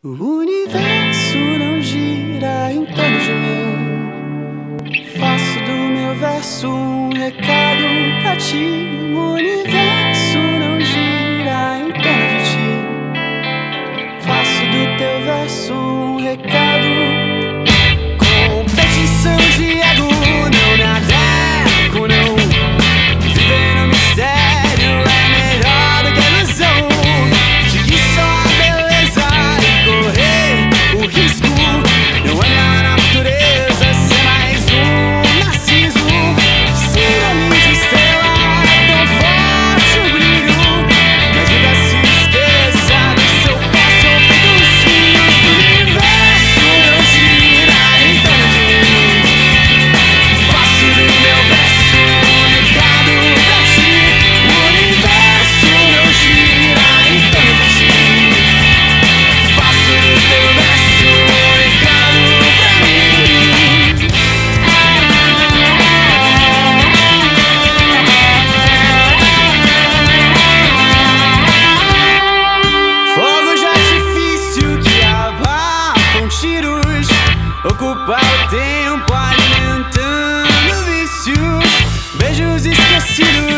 O universo não gira em torno de mim. Faço do meu verso um recado pra ti, o universo. Tempo alimentando vícios, beijos esquecidos.